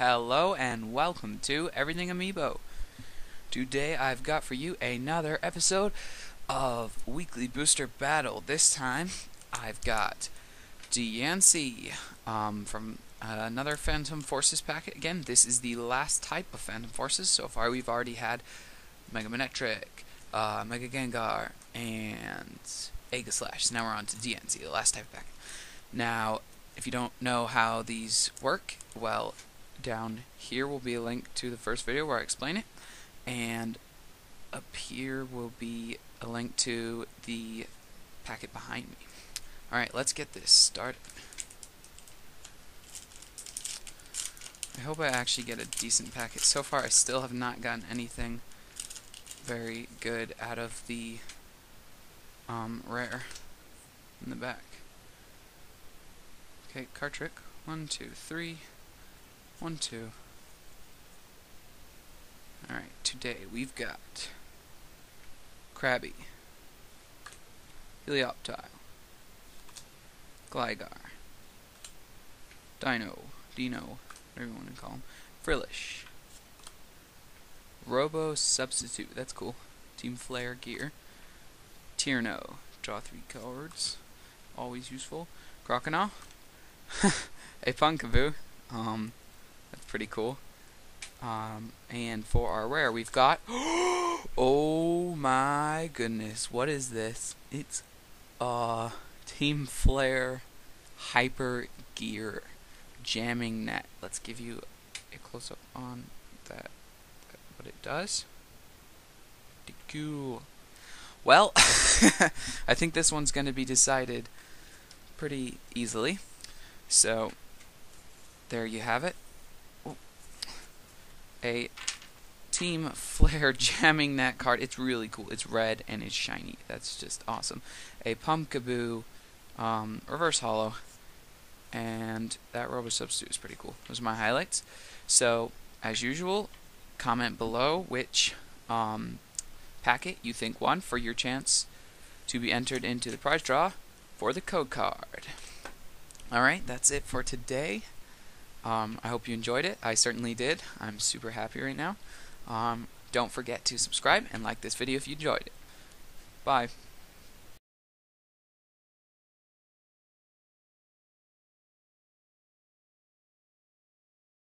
Hello and welcome to Everything Amiibo. Today I've got for you another episode of Weekly Booster Battle. This time I've got Diancie um, from another Phantom Forces packet. Again, this is the last type of Phantom Forces. So far we've already had Mega Manectric, uh, Mega Gengar, and Aegislash. Now we're on to Diancie, the last type of packet. Now, if you don't know how these work, well, down here will be a link to the first video where I explain it, and up here will be a link to the packet behind me. Alright, let's get this started. I hope I actually get a decent packet. So far, I still have not gotten anything very good out of the um, rare in the back. Okay, card trick. One, two, three. One, two. Alright, today we've got Krabby, Helioptile, Gligar, Dino, Dino, whatever you want to call him, Frillish, Robo Substitute, that's cool, Team Flare gear, Tierno, draw three cards, always useful, Croconaw, a Pumpkaboo. Um, that's pretty cool. Um, and for our rare, we've got. oh my goodness, what is this? It's uh Team Flare Hyper Gear Jamming Net. Let's give you a close up on that, what it does. Well, I think this one's going to be decided pretty easily. So, there you have it. A Team Flare Jamming that card. It's really cool. It's red and it's shiny. That's just awesome. A Pumpkaboo um, Reverse Holo. And that Robo Substitute is pretty cool. Those are my highlights. So, as usual, comment below which um, packet you think won for your chance to be entered into the prize draw for the code card. Alright, that's it for today. Um, I hope you enjoyed it. I certainly did. I'm super happy right now. Um, don't forget to subscribe and like this video if you enjoyed it. Bye.